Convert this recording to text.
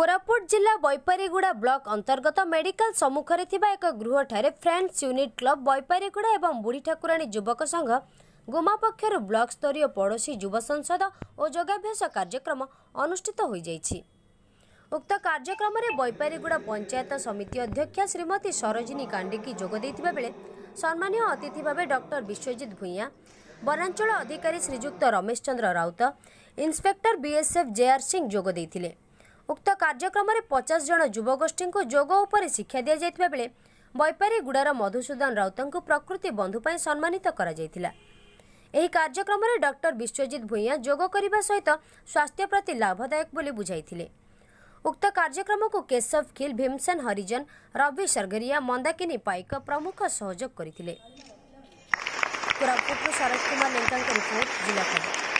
କୋରାପୁଟ ଜିଲ୍ଲା ବୈପାରିଗୁଡ଼ା ବ୍ଲକ ଅନ୍ତର୍ଗତ ମେଡିକାଲ ସମ୍ମୁଖରେ ଥିବା ଏକ ଗୃହଠାରେ ଫ୍ରେଣ୍ଡସ୍ ୟୁନିଟ୍ କ୍ଲବ ବୈପାରିଗୁଡ଼ା ଏବଂ ବୁଢ଼ୀ ଠାକୁରାଣୀ ଯୁବକ ସଂଘ ଗୁମା ପକ୍ଷରୁ ବ୍ଲକ ସ୍ତରୀୟ ପଡ଼ୋଶୀ ଯୁବ ସଂସଦ ଓ ଯୋଗାଭ୍ୟାସ କାର୍ଯ୍ୟକ୍ରମ ଅନୁଷ୍ଠିତ ହୋଇଯାଇଛି। ଉକ୍ତ କାର୍ଯ୍ୟକ୍ରମରେ ବୈପାରିଗୁଡ଼ା ପଞ୍ଚାୟତ ସମିତି ଅଧ୍ୟକ୍ଷା ଶ୍ରୀମତୀ ସରୋଜିନୀ କାଣ୍ଡିକି ଯୋଗ ଦେଇଥିବା ବେଳେ ସମ୍ମାନୀୟ ଅତିଥି ଭାବେ ଡକ୍ଟର ବିଶ୍ୱଜିତ ଭୂଇଁଆ ବନାଞ୍ଚଳ ଅଧିକାରୀ ଶ୍ରୀଯୁକ୍ତ Ramesh Chandra Rout inspector BSF JR Singh ଯୋଗ ଦେଇଥିଲେ। ଉକ୍ତ କାର୍ଯ୍ୟକ୍ରମରେ ପଚାଶ ଜଣ ଯୁବଗୋଷ୍ଠୀଙ୍କୁ ଯୋଗ ଉପରେ ଶିକ୍ଷା ଦିଆଯାଇଥିବା ବେଳେ ବୈପାରିଗୁଡ଼ାର ମଧୁସୂଦନ ରାଉତଙ୍କୁ ପ୍ରକୃତି ବନ୍ଧୁ ପାଇଁ ସମ୍ମାନିତ କରାଯାଇଥିଲା ଏହି କାର୍ଯ୍ୟକ୍ରମରେ ଡକ୍ଟର ବିଶ୍ୱଜିତ ଭୂଇଁଆ ଯୋଗ କରିବା ସହିତ ସ୍ୱାସ୍ଥ୍ୟ ପ୍ରତି ଲାଭଦାୟକ ବୋଲି ବୁଝାଇଥିଲେ ଉକ୍ତ କାର୍ଯ୍ୟକ୍ରମକୁ କେଶବ ଖିଲ୍ ଭୀମସେନ ହରିଜନ ରବି ସର୍ଗରିଆ ମନ୍ଦାକିନୀ ପାଇକ ପ୍ରମୁଖ ସହଯୋଗ କରିଥିଲେ କୋରାପୁଟରୁ ଶରତ କୁମାର ଲେଙ୍କାଙ୍କ ରିପୋର୍ଟ ଜିଲ୍ଲା ଖବର